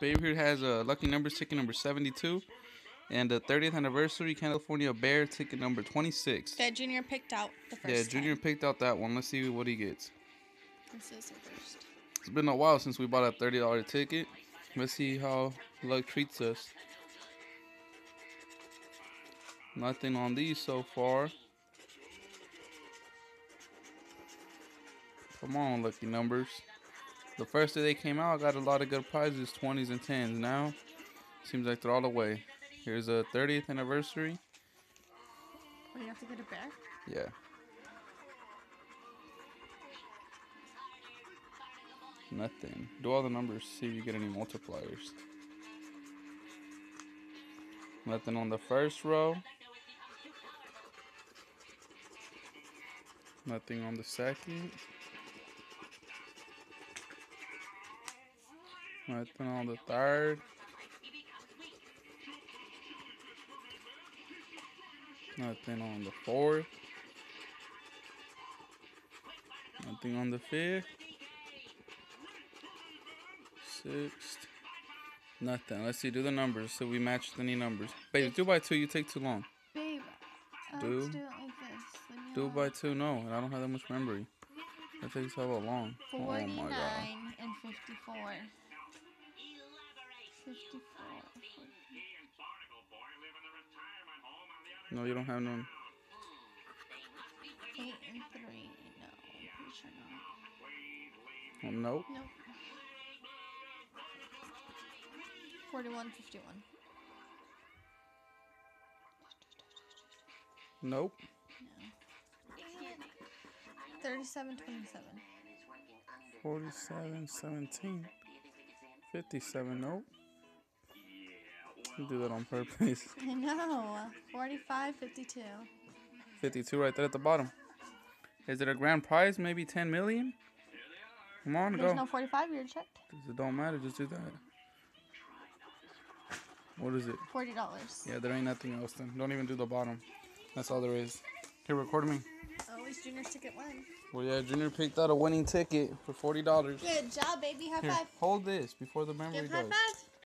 Babe here has a lucky numbers ticket number 72 and the 30th anniversary California Bear ticket number 26. That Junior picked out the first Yeah, Junior time. picked out that one. Let's see what he gets. This is the first. It's been a while since we bought a $30 ticket. Let's see how luck treats us. Nothing on these so far. Come on, lucky numbers. The first day they came out, I got a lot of good prizes, 20s and 10s. Now, seems like they're all away. Here's a 30th anniversary. What, you have to get a bear? Yeah. Nothing. Do all the numbers, see if you get any multipliers. Nothing on the first row. Nothing on the second. Nothing on the third. Nothing on the fourth. Nothing on the fifth. Sixth. Nothing. Let's see. Do the numbers so we match any numbers. Babe, do by two. You take too long. Babe, I Do? like do it like this. Leave me Do by two. No, and I don't have that much memory. That takes hella long. Oh my god. 49 and 54. 54. No, you don't have none. 8 and 3. No, I'm pretty sure not. Oh, nope. Nope. 41, 51. Nope. No. 37, 27. 47, 17. 57. Nope. You do that on purpose. I know. 45, 52. 52 right there at the bottom. Is it a grand prize? Maybe 10 million? Come on, There's go. no 45 you checked. It don't matter. Just do that. What is it? $40. Yeah, there ain't nothing else then. Don't even do the bottom. That's all there is. Here, record me. Always Junior's ticket one. Well, yeah, Junior picked out a winning ticket for $40. Good job, baby. High Here, five. hold this before the memory Give high goes. five.